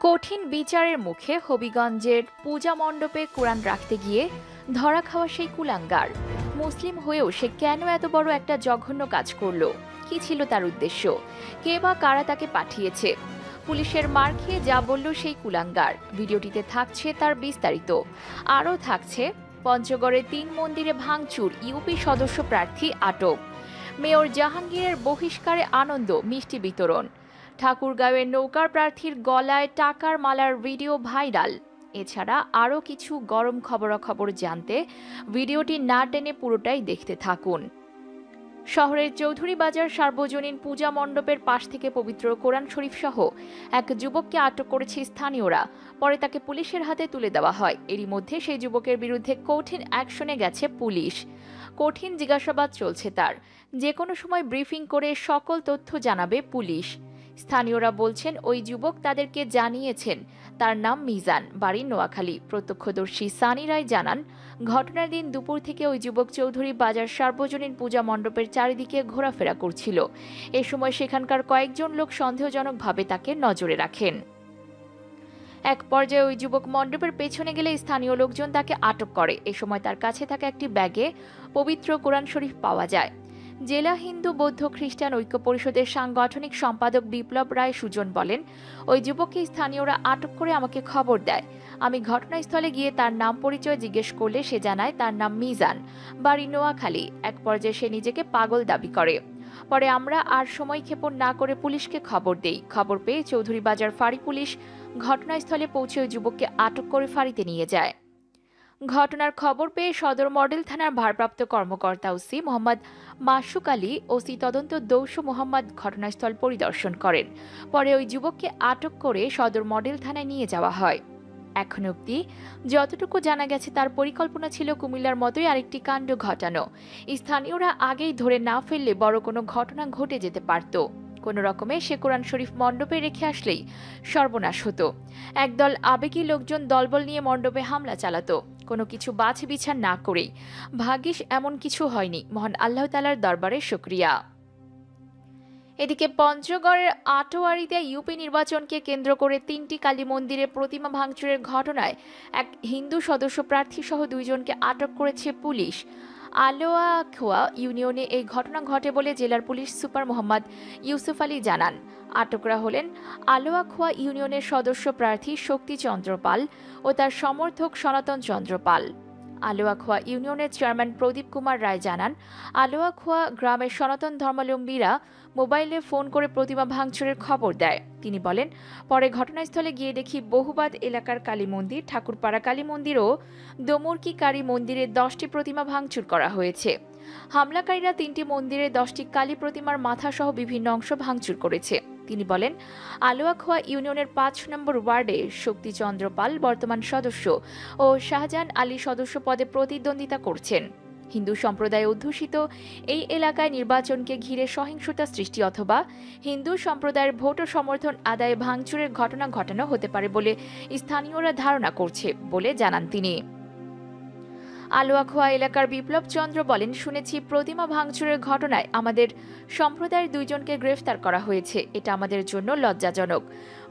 কঠিন বিচারের মুখে হবিগঞ্জের পূজা মণ্ডপে কোরআন রাখতে গিয়ে ধরা খাওয়া সেই কুলাঙ্গার। মুসলিম হয়েও সে কেন এত বড় একটা জঘন্য কাজ করল? কি ছিল তার উদ্দেশ্য? কে বা কারা তাকে পাঠিয়েছে? পুলিশের মার খেয়ে যা বলল সেই কুলাঙ্গার। ভিডিওটিতে থাকছে তার বিস্তারিত। আরও থাকছে, পঞ্চগড়ে তিন মন্দিরে ভাঙচুর, ইউপি সদস্য প্রার্থী আটক। মেয়র জাহাঙ্গীরের বহিষ্কারে আনন্দ, মিষ্টি বিতরণ। ঠাকুরগাঁওয়ের নৌকার প্রার্থীর গলায় টাকার মালার ভিডিও ভাইরাল। এছাড়া আরও কিছু গরম খবরাখবর জানতে ভিডিওটি না টেনে পুরোটাই দেখতে থাকুন। শহরের চৌধুরী বাজার সার্বজনীন পূজা মণ্ডপের পাশ থেকে পবিত্র কোরআন শরীফ সহ এক যুবককে আটক করেছে স্থানীয়রা। পরে তাকে পুলিশের হাতে তুলে দেওয়া হয়। এরই মধ্যে সেই যুবকের বিরুদ্ধে কঠিন অ্যাকশনে গেছে পুলিশ। কঠিন জিজ্ঞাসাবাদ চলছে তার। যে কোনো সময় ব্রিফিং করে সকল তথ্য জানাবে পুলিশ। স্থানীয়রা বলছেন, ওই যুবক তাদেরকে জানিয়েছেন, তার নাম মিজান, বাড়ি নোয়াখালী। প্রত্যক্ষদর্শী সানি রায় জানান, ঘটনার দিন দুপুর থেকে ওই যুবক চৌধুরী বাজার সার্বজনীন পূজা মণ্ডপের চারিদিকে ঘোরাফেরা করছিল। এ সময় সেখানকার কয়েকজন লোক সন্দেহজনকভাবে তাকে নজরে রাখেন। এক পর্যায়ে ওই যুবক মণ্ডপের পেছনে গেলে স্থানীয় লোকজন তাকে আটক করে। এ সময় তার কাছে থাকা একটি ব্যাগে পবিত্র কোরআন শরীফ পাওয়া যায়। জেলা হিন্দু বৌদ্ধ খ্রিস্টান ঐক্য পরিষদের সাংগঠনিক সম্পাদক বিপ্লব রায় সুজন বলেন, ওই যুবককে স্থানীয়রা আটক করে আমাকে খবর দেয়। আমি ঘটনাস্থলে গিয়ে তার নাম পরিচয় জিজ্ঞেস করলে সে জানায় তার নাম মিজান, বাড়ি নোয়াখালী। এক পর্যায়ে সে নিজেকে পাগল দাবি করে। পরে আমরা আর সময় ক্ষেপণ না করে পুলিশকে খবর দেই। খবর পেয়ে চৌধুরী বাজার ফাঁড়ি পুলিশ ঘটনাস্থলে পৌঁছে ওই যুবককে আটক করে ফাঁড়িতে নিয়ে যায়। ঘটনার খবর পেয়ে সদর মডেল থানার ভারপ্রাপ্ত কর্মকর্তা ওসি মোহাম্মদ মাসুক আলী ওসি তদন্ত দৌস মোহাম্মদ ঘটনাস্থল পরিদর্শন করেন। পরে ওই যুবককে আটক করে সদর মডেল থানায় নিয়ে যাওয়া হয়। এখন অবধি যতটুকু জানা গেছে তার পরিকল্পনা ছিল কুমিল্লার মতোই আরেকটি কাণ্ড ঘটানো। স্থানীয়রা আগেই ধরে না ফেললে বড় কোনো ঘটনা ঘটে যেতে পারত। কোনো রকমে সে কোরআন শরীফ মণ্ডপে রেখে আসলেই সর্বনাশ হতো। একদল আবেগী লোকজন দলবল নিয়ে মণ্ডপে হামলা চালাতো। কোনো কিছু বাছ বিচার না করেই। ভাগ্যিস এমন কিছু হয়নি। মহান আল্লাহ তালার দরবারে শুক্রিয়া। এদিকে পঞ্চগড়ের আটোয়ারিতে ইউপি নির্বাচনকে কেন্দ্র করে তিনটি কালী মন্দিরে প্রতিমা ভাঙচুরের ঘটনায় এক হিন্দু সদস্য প্রার্থী সহ দুইজনকে আটক করেছে পুলিশ। আলোয়াখোয়া ইউনিয়নে এই ঘটনা ঘটে বলে জেলার পুলিশ সুপার মোহাম্মদ ইউসুফ আলী জানান। আটকরা হলেন আলোয়াখোয়া ইউনিয়নের সদস্য প্রার্থী শক্তি চন্দ্রপাল ও তার সমর্থক সনাতন চন্দ্রপাল আলোয়াখোয়া ইউনিয়নের চেয়ারম্যান প্রদীপ কুমার রায় জানান, আলোয়াখোয়া গ্রামের সনাতন ধর্মাবলম্বীরা মোবাইলে ফোন করে প্রতিমা ভাঙচুরের খবর দেয়। তিনি বলেন, পরে ঘটনাস্থলে গিয়ে দেখি বহুবাদ এলাকার কালী মন্দির, ঠাকুরপাড়া কালী মন্দির ও দোমরকি কালী মন্দিরে দশটি প্রতিমা ভাঙচুর করা হয়েছে। হামলাকারীরা তিনটি মন্দিরে দশটি কালী প্রতিমার মাথা সহ বিভিন্ন অংশ ভাঙচুর করেছে। তিনি বলেন, আলোয়াখোয়া ইউনিয়নের পাঁচ নম্বর ওয়ার্ডে শক্তিচন্দ্র পাল বর্তমান সদস্য ও শাহজাহান আলী সদস্য পদে প্রতিদ্বন্দ্বিতা করছেন। হিন্দু সম্প্রদায় অধ্যুষিত এই এলাকায় নির্বাচনকে ঘিরে সহিংসতা সৃষ্টি অথবা হিন্দু সম্প্রদায়ের ভোট সমর্থন আদায়ে ভাঙচুরের ঘটনা ঘটানো হতে পারে বলে স্থানীয়রা ধারণা করছে বলে জানান তিনি। আলোয়াখোয়া এলাকার বিপ্লব চন্দ্র বলেন, শুনেছি প্রতিমা ভাঙচুরের ঘটনায় আমাদের সম্প্রদায়ের দুইজনকে গ্রেফতার করা হয়েছে। এটা আমাদের জন্য লজ্জাজনক।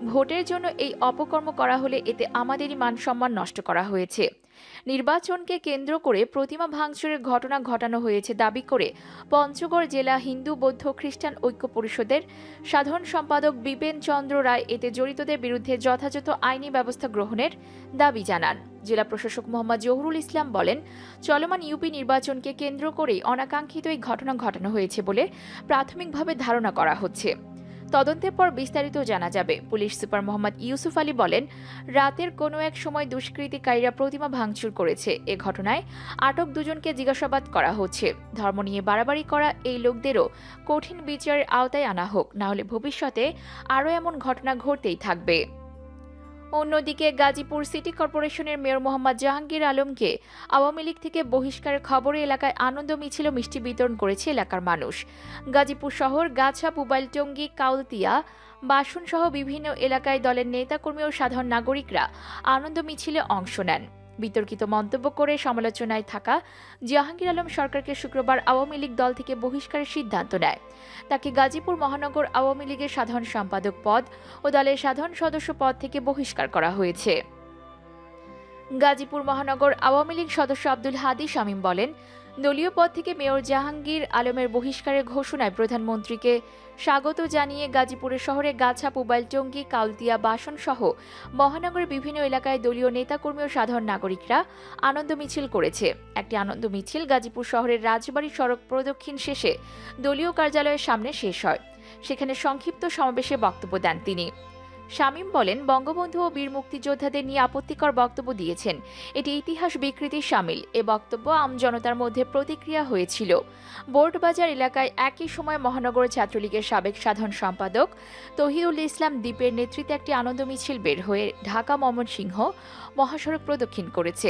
ভোটের জন্য এই অপকর্ম করা হলে এতে আমাদেরই মান সম্মান নষ্ট করা হয়েছে। নির্বাচনকে কেন্দ্র করে প্রতিমা ভাঙচুরের ঘটনা ঘটানো হয়েছে দাবি করে পঞ্চগড় জেলা হিন্দু বৌদ্ধ খ্রিস্টান ঐক্য পরিষদের সাধারণ সম্পাদক বিপেন চন্দ্র রায় এতে জড়িতদের বিরুদ্ধে যথাযথ আইনি ব্যবস্থা গ্রহণের দাবি জানান। জেলা প্রশাসক মোহাম্মদ জহুরুল ইসলাম বলেন, চলমান ইউপি নির্বাচনকে কেন্দ্র করেই অনাকাঙ্ক্ষিত এই ঘটনা ঘটানো হয়েছে বলে প্রাথমিকভাবে ধারণা করা হচ্ছে। তদন্তের পর বিস্তারিত জানা যাবে। পুলিশ সুপার মোহাম্মদ ইউসুফ আলী বলেন, রাতের কোনো এক সময় দুষ্কৃতিকারীরা প্রতিমা ভাঙচুর করেছে। এ ঘটনায় আটক দুজনকে জিজ্ঞাসাবাদ করা হচ্ছে। ধর্ম নিয়ে বাড়াবাড়ি করা এই লোকদেরও কঠিন বিচারের আওতায় আনা হোক, না হলে ভবিষ্যতে আরও এমন ঘটনা ঘটতেই থাকবে। অন্যদিকে গাজীপুর সিটি কর্পোরেশনের মেয়র মোহাম্মদ জাহাঙ্গীর আলমকে আওয়ামী লীগ থেকে বহিষ্কারের খবরে এলাকায় আনন্দ মিছিল মিষ্টি বিতরণ করেছে এলাকার মানুষ। গাজীপুর শহর, গাছা পুবাইলটঙ্গি কাউলতিয়া, বাসনসহ বিভিন্ন এলাকায় দলের নেতাকর্মী ও সাধারণ নাগরিকরা আনন্দ মিছিলে অংশ নেন। বিতর্কিত মন্তব্য করে সমালোচনায় থাকা জাহাঙ্গীর আলম সরকারকে শুক্রবার আওয়ামী লীগ দল থেকে বহিষ্কারের সিদ্ধান্ত নেয়। তাকে গাজীপুর মহানগর আওয়ামী লীগের সাধারণ সম্পাদক পদ ও দলের সাধারণ সদস্য পদ থেকে বহিষ্কার করা হয়েছে। গাজীপুর মহানগর আওয়ামী লীগ সদস্য আব্দুল হাদি শামীম বলেন দলীয় পদ থেকে মেয়র জাহাঙ্গীর আলমের বহিষ্কারের ঘোষণায় প্রধানমন্ত্রীকে স্বাগত জানিয়ে গাজীপুরের শহরে গাছা পুবাইল টঙ্গী কাউলতিয়া বাসন সহ মহানগরের বিভিন্ন এলাকায় দলীয় নেতাকর্মী ও সাধারণ নাগরিকরা আনন্দ মিছিল করেছে। একটি আনন্দ মিছিল গাজীপুর শহরের রাজবাড়ী সড়ক প্রদক্ষিণ শেষে দলীয় কার্যালয়ের সামনে শেষ হয়। সেখানে সংক্ষিপ্ত সমাবেশে বক্তব্য দেন তিনি। শামীম বলেন, বঙ্গবন্ধু ও বীর মুক্তিযোদ্ধাদের নিয়ে আপত্তিকর বক্তব্য দিয়েছেন। এটি ইতিহাস বিকৃতির সামিল। এ বক্তব্য আমজনতার মধ্যে প্রতিক্রিয়া হয়েছিল। বোর্ডবাজার এলাকায় একই সময় মহানগর ছাত্রলীগের সাবেক সাধারণ সম্পাদক তহিদুল ইসলাম দ্বীপের নেতৃত্বে একটি আনন্দ মিছিল বের হয়ে ঢাকা ময়মনসিংহ মহাসড়ক প্রদক্ষিণ করেছে।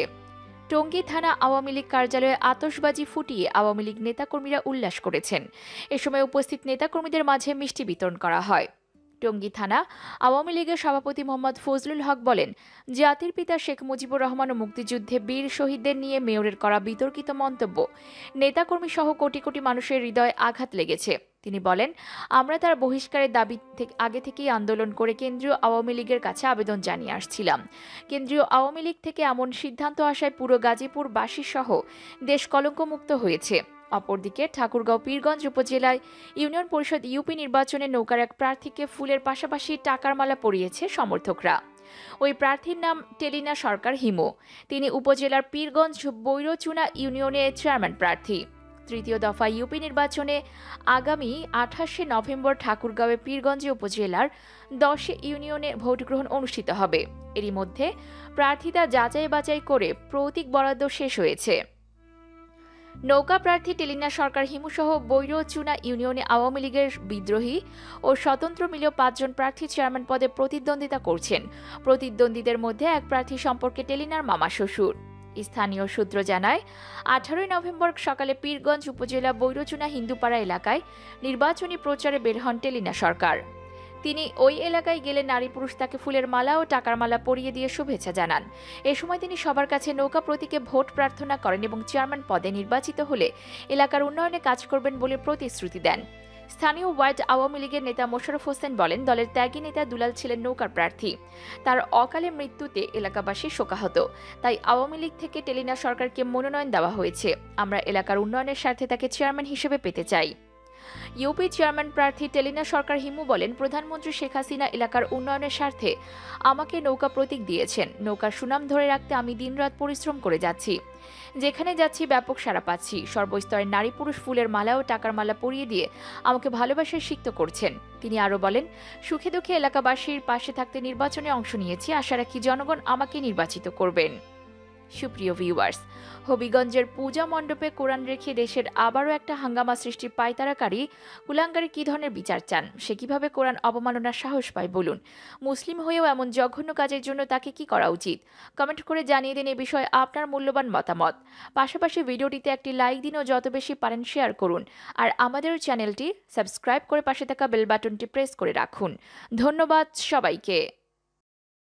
টঙ্গী থানা আওয়ামী লীগ কার্যালয়ে আতশবাজি ফুটিয়ে আওয়ামী লীগ নেতাকর্মীরা উল্লাস করেছেন। এ সময় উপস্থিত নেতাকর্মীদের মাঝে মিষ্টি বিতরণ করা হয়। টঙ্গী থানা। আওয়ামী লীগের সভাপতি মোহাম্মদ ফজলুল হক বলেন, জাতির পিতা শেখ মুজিবুর রহমান ও মুক্তিযুদ্ধে বীর শহীদদের নিয়ে মেয়রের করা বিতর্কিত মন্তব্য। নেতাকর্মী সহ কোটি কোটি মানুষের হৃদয়ে আঘাত লেগেছে। তিনি বলেন, আমরা তার বহিষ্কারের দাবি থেকে আগে থেকেই আন্দোলন করে কেন্দ্রীয় আওয়ামী লীগের কাছে আবেদন জানিয়ে আসছিলাম। কেন্দ্রীয় আওয়ামী লীগ থেকে এমন সিদ্ধান্ত আসায় পুরো গাজীপুর বাসী সহ দেশ কলঙ্কমুক্ত হয়েছে। অপরদিকে ঠাকুরগাঁও পীরগঞ্জ উপজেলায় ইউনিয়ন পরিষদ ইউপি নির্বাচনে নৌকার এক প্রার্থীকে ফুলের পাশাপাশি টাকার মালা পরিয়েছে সমর্থকরা। ওই প্রার্থীর নাম টেলিনা সরকার হিমু। তিনি উপজেলার পীরগঞ্জ বৈরচুনা ইউনিয়নের চেয়ারম্যান প্রার্থী। তৃতীয় দফা ইউপি নির্বাচনে আগামী আঠাশে নভেম্বর ঠাকুরগাঁওয়ে পীরগঞ্জ উপজেলার দশে ইউনিয়নে ভোট গ্রহণ অনুষ্ঠিত হবে। এরই মধ্যে প্রার্থীতা যাচাই বাছাই করে প্রতীক বরাদ্দ শেষ হয়েছে। নৌকা প্রার্থী টেলিনা সরকার, হিমুসহ বৈরচুনা ইউনিয়নে আওয়ামী লীগের বিদ্রোহী ও স্বতন্ত্র মিলিয়ে পাঁচজন প্রার্থী চেয়ারম্যান পদে প্রতিদ্বন্দ্বিতা করছেন। প্রতিদ্বন্দ্বীদের মধ্যে এক প্রার্থী সম্পর্কে টেলিনার মামা শ্বশুর। স্থানীয় সূত্র জানায়, আঠারোই নভেম্বর সকালে পীরগঞ্জ উপজেলা বৈরচুনা হিন্দুপাড়া এলাকায় নির্বাচনী প্রচারে বের হন টেলিনা সরকার। তিনি ওই এলাকায় গেলে নারী পুরুষ তাকে ফুলের মালা ও টাকার মালা পরিয়ে দিয়ে শুভেচ্ছা জানান। এ সময় তিনি সবার কাছে নৌকা প্রতীকে ভোট প্রার্থনা করেন এবং চেয়ারম্যান পদে নির্বাচিত হলে এলাকার উন্নয়নে কাজ করবেন বলে প্রতিশ্রুতি দেন। স্থানীয় ওয়ার্ড আওয়ামী লীগের নেতা মোশারফ হোসেন বলেন, দলের ত্যাগী নেতা দুলাল ছিলেন নৌকার প্রার্থী। তার অকালে মৃত্যুতে এলাকাবাসী শোকাহত। তাই আওয়ামী লীগ থেকে টেলিনা সরকারকে মনোনয়ন দেওয়া হয়েছে। আমরা এলাকার উন্নয়নের স্বার্থে তাকে চেয়ারম্যান হিসেবে পেতে চাই। ইউপি চেয়ারম্যান প্রার্থী টেলিনা সরকার হিমু বলেন, প্রধানমন্ত্রী শেখ হাসিনা এলাকার উন্নয়নের স্বার্থে আমাকে নৌকা প্রতীক দিয়েছেন। নৌকার সুনাম ধরে রাখতে আমি দিনরাত পরিশ্রম করে যাচ্ছি। যেখানে যাচ্ছি ব্যাপক সাড়া পাচ্ছি। সর্বস্তরের নারী পুরুষ ফুলের মালা ও টাকার মালা পরিয়ে দিয়ে আমাকে ভালোবাসায় সিক্ত করছেন। তিনি আরও বলেন, সুখে দুঃখে এলাকাবাসীর পাশে থাকতে নির্বাচনে অংশ নিয়েছি। আশা রাখি জনগণ আমাকে নির্বাচিত করবেন। সুপ্রিয় ভিউয়ার্স হবিগঞ্জের পূজা মণ্ডপে কোরআন রেখে দেশের আবারও একটা হাঙ্গামা সৃষ্টির পায়তারাকারী কুলাঙ্গারে কী ধরনের বিচার চান? সে কীভাবে কোরআন অবমাননার সাহস পায় বলুন। মুসলিম হয়েও এমন জঘন্য কাজের জন্য তাকে কি করা উচিত? কমেন্ট করে জানিয়ে দিন এ বিষয়ে আপনার মূল্যবান মতামত। পাশাপাশি ভিডিওটিতে একটি লাইক দিন ও যত বেশি পারেন শেয়ার করুন। আর আমাদের চ্যানেলটি সাবস্ক্রাইব করে পাশে থাকা বেল বাটনটি প্রেস করে রাখুন। ধন্যবাদ সবাইকে।